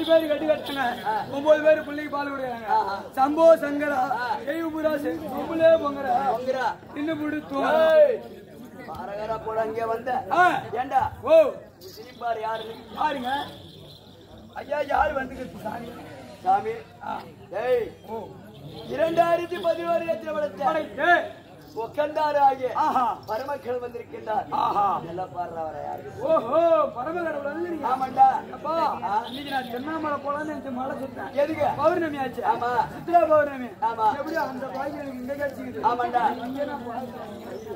எட்டு பேர் கட்டி கட்டுறாங்க ஒன்பது பேர் பிள்ளைக்கு பால் கொடுக்குறாங்க. சம்போ சங்கரா தெய்வபுரா பொம்பளே பொங்கரா. இன்னும் பிடித்தும் அரகரா போட அங்கே வந்த. ஏண்டா? ஓ. சிரிப்பார் யாரு பாருங்க ஐயா யார் வந்துக்கிறது சாமி? சாமி. ஏய். இரண்டாயிரத்தி பதினோரு எத்தனை ஆஹா. பரமக்கள் வந்திருக்கின்றார். எல்லாம் பாடுற வர யாரு? ஓஹோ பரமகடவுள் வந்து ஆமாண்டா. அப்பா. இன்னைக்கு நான் தென்னாமலை போலான்னு நினைச்சு மழை சுத்தேன். எதுக்கு? பௌர்ணமி ஆச்சு. ஆமா. சித்ரா பௌர்ணமி. ஆமா. எப்படி அந்த பாய்க்கு இங்க கிடைச்சிக்குது ஆமாண்டா. இங்கே நான்.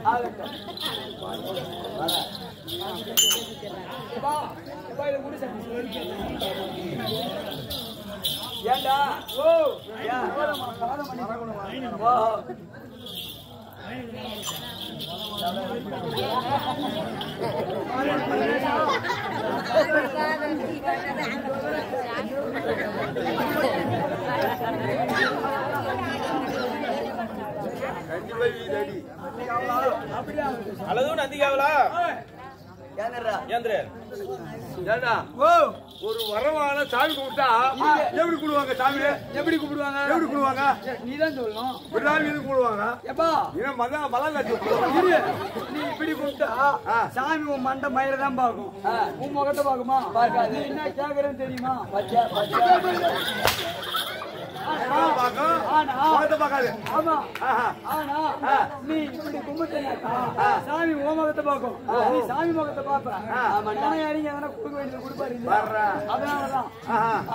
ஆகட்டும். ஏண்டா? ஓ? அளவு நந்திகாவலா ஒரு வரவான சாமி கும்பிட்டா எப்படி குடுவாங்க சாமி எப்படி கூப்பிடுவாங்க? எப்படி குடுவாங்க? நீ தான் சொல்லணும். எல்லாரும் எது குடுவாங்க? எப்பா? ஏன் மத மலங்காட்சி இரு. நீ இப்படி கூப்பிட்டா. சாமி உன் மண்டை மயில தான் பார்க்கும். உன் முகத்தை பார்க்குமா? நீ என்ன கேக்குறேன்னு தெரியுமா? நீ இப்படி கும்பிட்டா சாமி உன் முகத்தை பார்க்கும் நீ சாமி முகத்தை பார்ப்ப ஆனா எதனா கொடுக்க வேண்டியது கொடுப்பாரு அதனாலதான்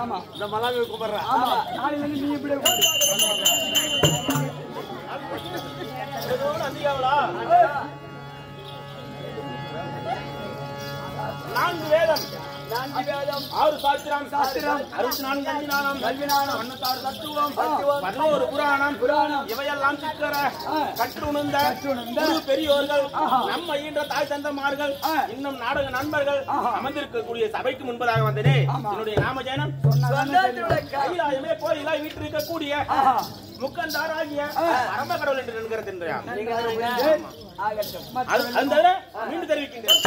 ஆமா இந்த மலாவி கும்பிடுறேன் ஆமா நாளைக்கு வந்து நீ இப்படியே கூப்பிடு. நான்கு வேதம் நான்கு வேதம் ஆறு சாஸ்திரம் சாஸ்திரம். அறுபத்தி நான்கு கல்விநாதம் கல்விநாதம். தொண்ணூத்தாறு தத்துவம் தத்துவம். பதினோரு புராணம் புராணம். இவையெல்லாம் சிக்கர ஆ. கற்று உணர்ந்த கற்றுணர்ந்த குரு பெரியோர்கள் ஆஹா. நம்ம ஈன்ற தாய் தந்தமார்கள் ஆ. இன்னும் நாடக நண்பர்கள். அமர்ந்திருக்கக்கூடிய சபைக்கு முன்பதாக வந்தனே. என்னுடைய நாமஜனம் கைலாயமே கோயிலாய் வீட்டிருக்கக்கூடிய. முக்கந்தாராகிய பரம கடவுள் என்று விடுங்க. ஆகட்டும் அந்த மீண்டும் தெரிவிக்கின்றேன்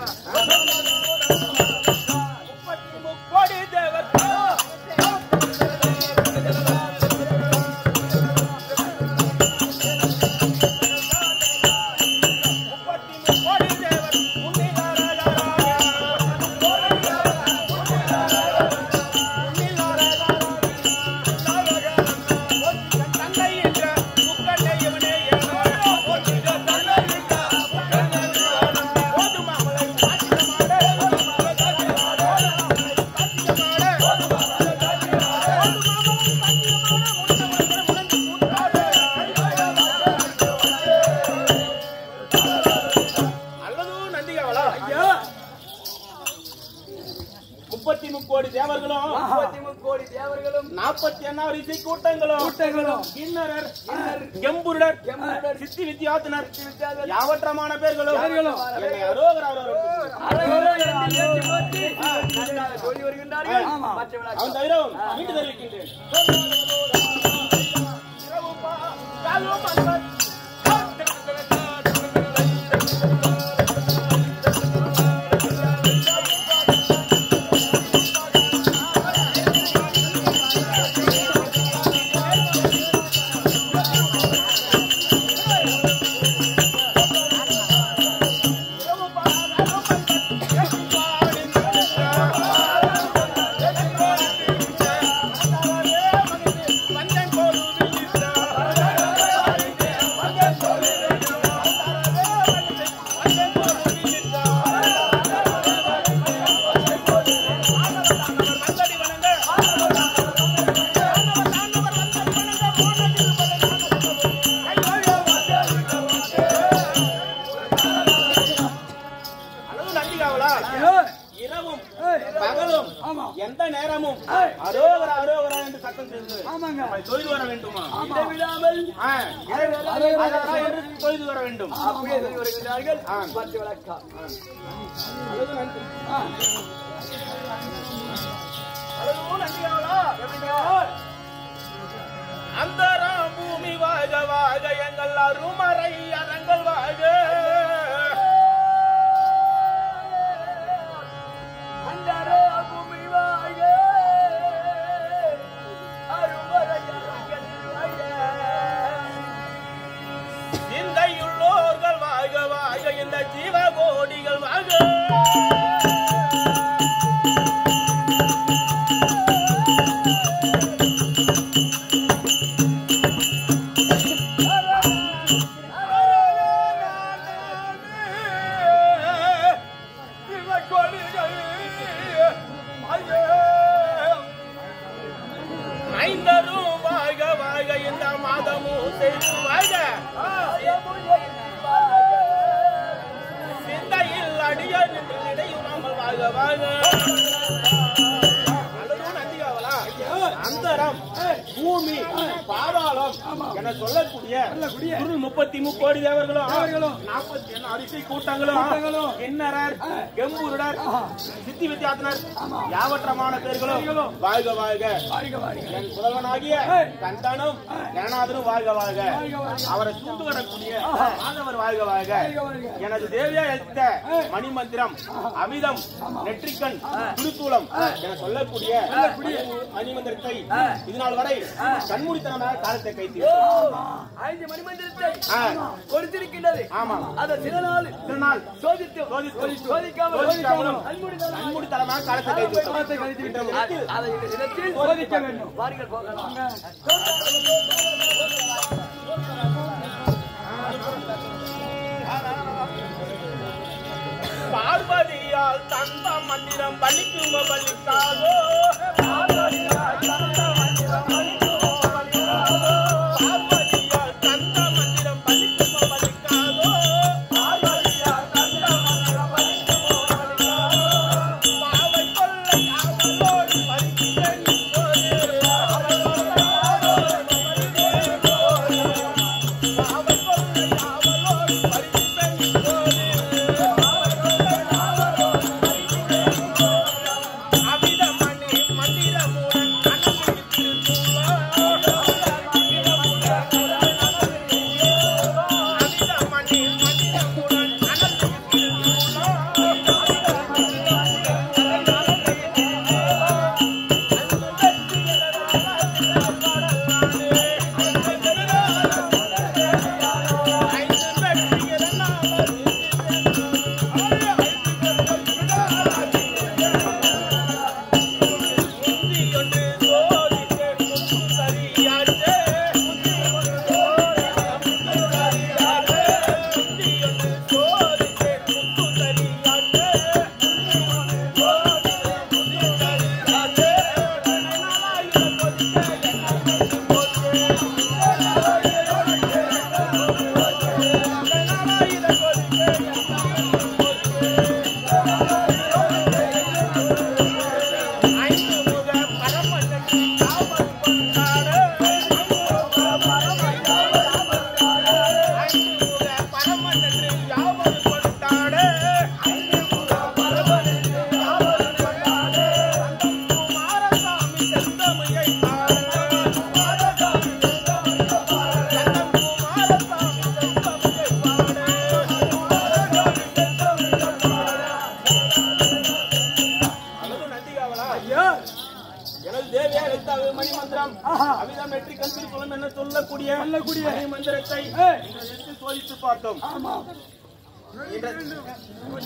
தெரிவிக்கின்றேன் முப்பத்தி சித்தி வித்யாத்தனர் யாவற்றமான பேர்களும் சொல்லி வருகின்றார்கள். அவன் தவிரவும் மீண்டு தெரிவிக்கின்றேன் வர வேண்டும் பத்து விளக்கம் அந்த பூமி வாக வாக எங்கள் அருமறை அரங்கள் வாக. கண்டனம் ஜனநாதனும் வாழ்க வாழ்க. அவரை தூண்டு வரக்கூடிய வாழ்க வாழ்க. எனது தேவியா எடுத்த மணிமந்திரம் அமிதம் நெற்றிக்கண் திருத்தூளம் என சொல்லக்கூடிய மணிமந்திரத்தை இதனால் வரை கண்மூடித்தனமாக காலத்தை கைத்து ஐந்து மணிமந்திரத்தை கொடுத்திருக்கின்றது ஆமா. அதை சில நாள் சில நாள் சோதித்து சோதிக்காமல் கண்மூடித்தனமாக காலத்தை கைத்து கழித்து அதை சோதிக்க வேண்டும். வாருங்கள் போகலாம். பார்வதியால் தந்த மந்திரம் பலிக்கும பலிக்காதோ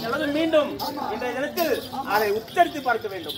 அல்லது மீண்டும் இன்றைய தினத்தில் அதை உத்தரித்து பார்க்க வேண்டும்.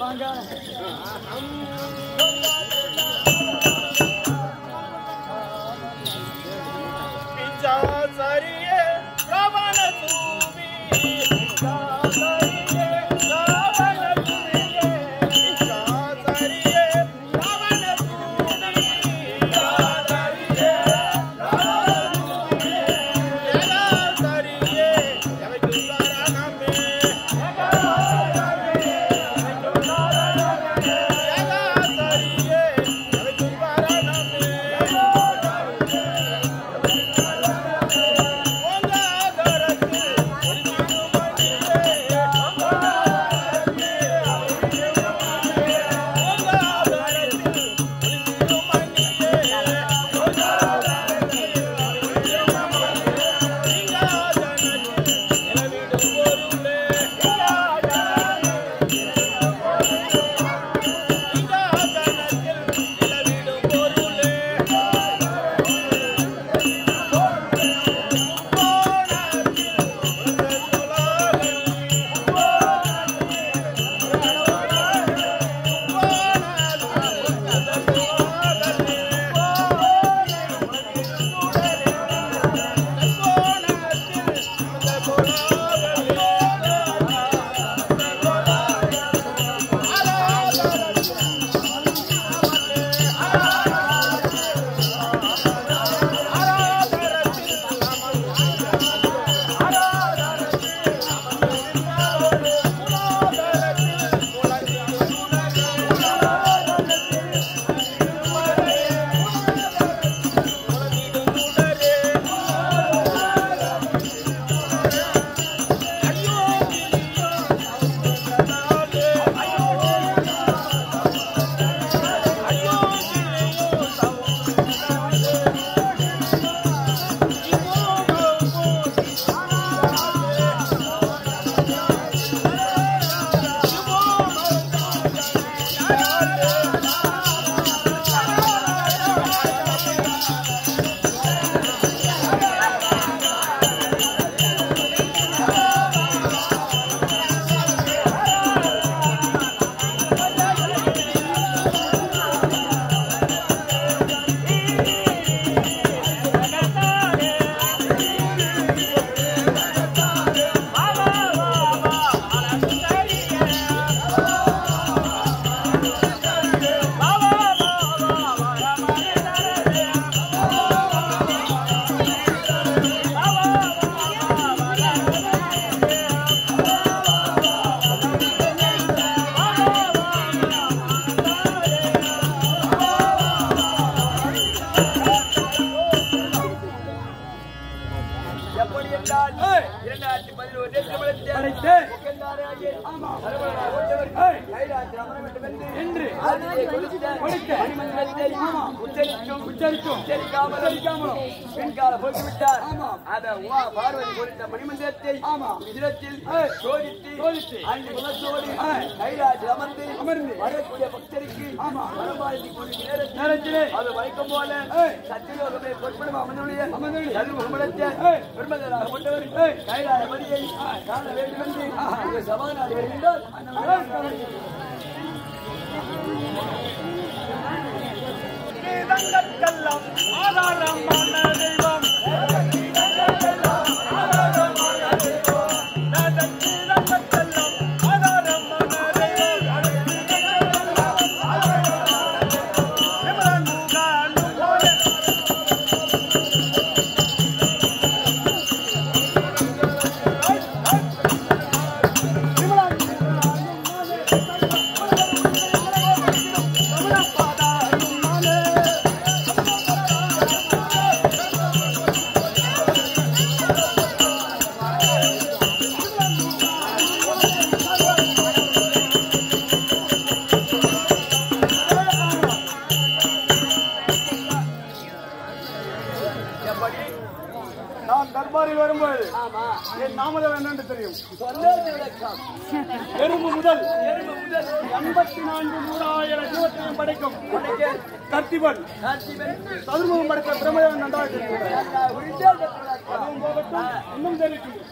அமர்ந்தவழிய கல்வமலத்தை பெருமதலாக கொண்டவர் கைலாய மரியை காண வேண்டும் என்று சபாநாடு வருகின்றார் ஆதாரம் பாறையில் வரும்போது என் தாமதம் என்னென்று தெரியும். எறும்பு முதல் எண்பத்தி நான்கு மூணாயிரம் ஜீவத்தையும் படைக்கும். கர்த்திபன் சதுர்முகம் படைத்த பிரமதேவன் நன்றாக தெரியும் இன்னும் தெரிவிக்கும்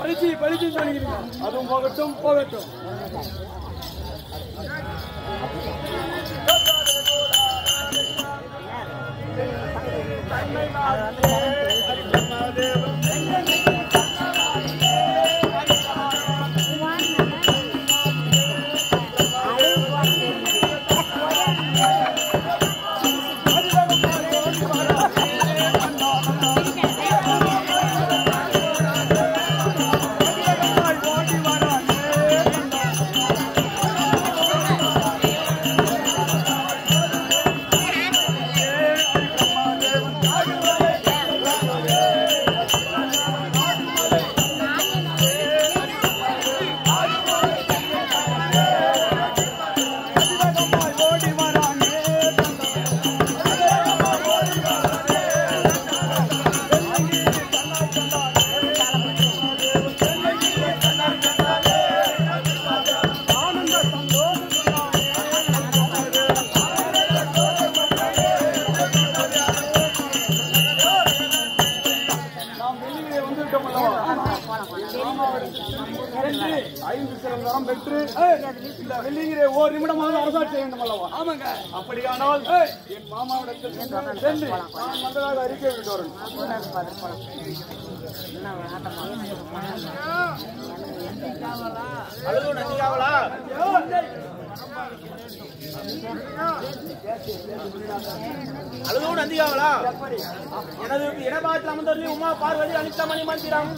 படிச்சு படிச்சுன்னு சொல்லிக்கிறீங்க. அதுவும் போகட்டும் போகட்டும். பைத்தோரன் அழுது நந்தியாவலா அழுதோடு நந்தியாவளா எனது இடபாட்டில் அமர்ந்தவர்கள் உமா பார்வதி அனிதா மணி மந்திரம்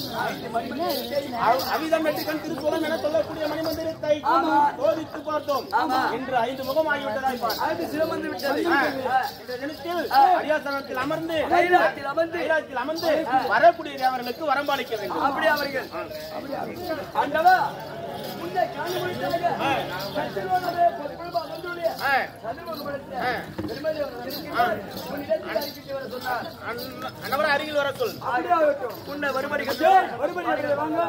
அவிதம் எட்டு கண் திருக்குளம் என சொல்லக்கூடிய மணி மந்திரத்தை சோதித்து பார்த்தோம் என்று ஐந்து முகம் ஆகிவிட்டதாய் அமர்ந்து அமர்ந்து. வரக்கூடிய அவர்களுக்கு வரம்பாளிக்க வேண்டும். அப்படியே அவர்கள்? காண முடித்தாக பொற்பொழுது அமர்ந்துடைய அண்ணவரை அருகில் வர சொல். அப்படியே ஆகட்டும். உன்னை. மறுபடி வாங்க.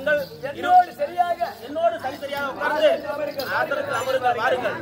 வாருங்கள் என்னோடு சரியாக என்னோடு சரிசரியாக உட்கார்ந்து ஆசனத்தில் அமருங்கள் வாருங்கள்.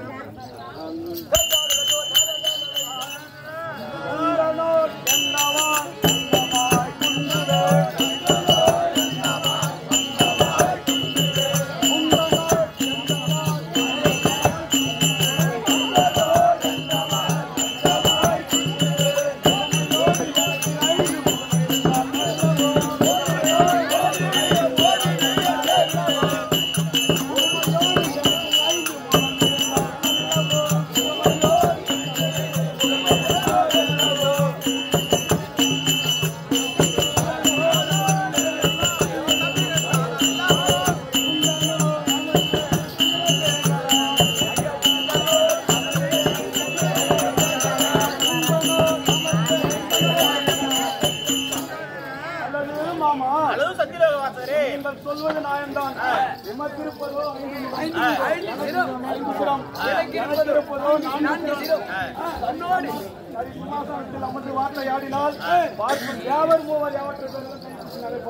அல்லது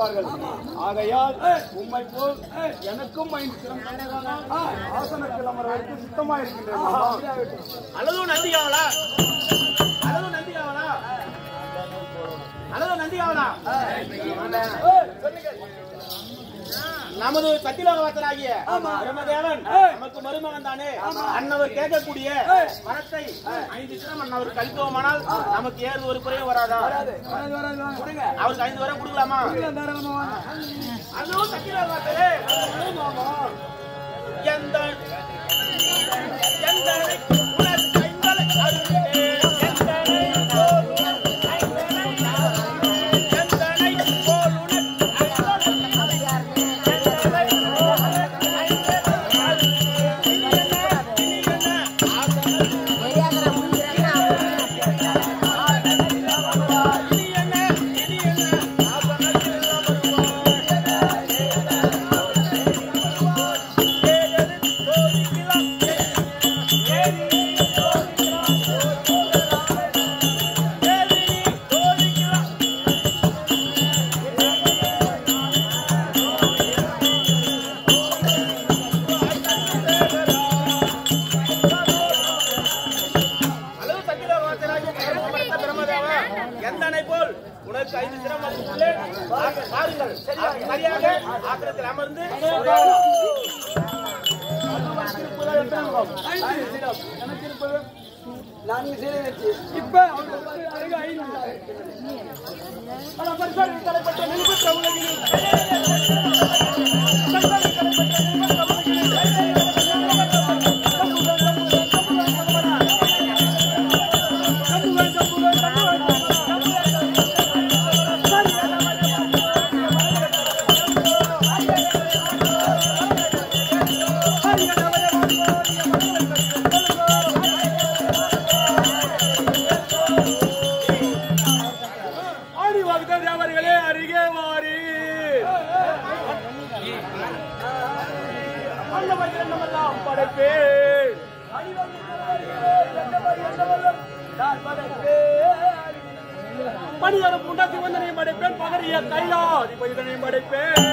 கைப்பிடித்து நடப்பார்கள் ஆகையால் உம்மை போல் எனக்கும் தந்ததானால் ஆசனத்தில் அமர்வதற்கு சுத்தமா இருக்கின்றேன் அளவு நந்திகாவலா? அளவு நந்திகாவலா? அளவு நந்திகாவலா? நமது சத்தியலோக வாசனாகிய பிரம்மதேவன் நமக்கு மருமகன் தானே அன்னவர் கேட்கக்கூடிய மரத்தை ஐந்து சிரம் அன்னவர் கழித்தோமானால் நமக்கு ஏது ஒரு குறையும் வராதா. அவருக்கு ஐந்து வரம் கொடுக்கலாமா. அதுவும் சத்தியலோக வாசலே எந்த பாருங்கள் சரியாக ஆத்திரத்தில் அமர்ந்து நான்கு சிரம் இப்ப அவருக்கு அருகு ஐந்து ஆனா பரிசாலி வல்லவர் என்னவெல்லாம் படைப்பேன் மனிதனும் புண்டத்தி வந்தனையும் படைப்பேன் பகரிய கைலாதிபதிகளையும் படைப்பேன்.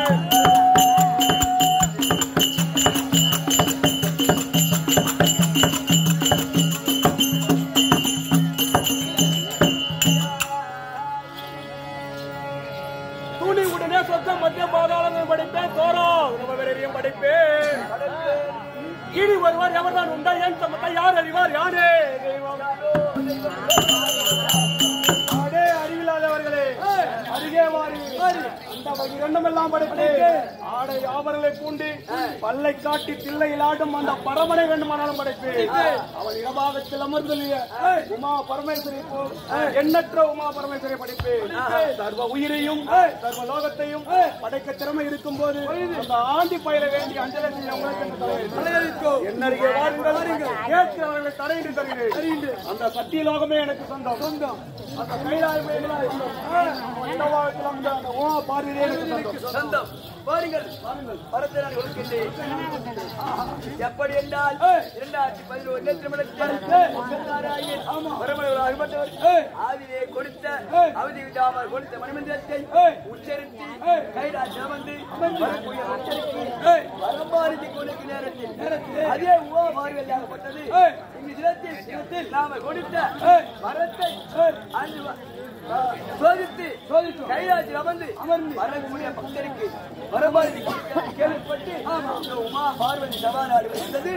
பூண்டு பல்லை காட்டி தில்லையில் ஆடும் அந்த பரமனை வேண்டுமானாலும் படைப்பு அவன் இடபாகத்தில் அமர்ந்தலிய உமா பரமேஸ்வரி எண்ணற்ற உமா பரமேஸ்வரி படைப்பு சர்வ உயிரையும் சர்வ லோகத்தையும் படைக்க திறமை இருக்கும் போது அந்த ஆண்டி பயிர வேண்டிய அஞ்சலி என்னருகே வாருங்கள் கேட்கிறவர்களை தரையிட்டு தருகிறேன். அந்த சத்திய லோகமே எனக்கு சொந்தம். சொந்தம். அந்த கைலாய மேலாய் அந்த பார்வையே எனக்கு சொந்தம். பாருங்கள் பரத்தை நான் கொடுக்கின்றேன் எப்படி என்றால் இரண்டாயிரத்தி பதினோரு திருமணத்தில் ஆதிலே கொடுத்த அவதி விடாமல் கொடுத்த மணிமந்திரத்தை உச்சரித்து கைலாஜ் அமர்ந்து வரக்கூடிய பக்தருக்கு வரம்பாரதி கொடுக்கும் நேரத்தில் அதே உவா பார்வையாகப்பட்டது தினத்தில் தினத்தில் நாம கொடுத்த மரத்தை அன்று சோதித்து சோதித்து கைலாஜ் அமர்ந்து அமர்ந்து வரக்கூடிய பக்தருக்கு வரபாரதி கேள்விப்பட்டு உமா பார்வதி சபாநாடு வந்தது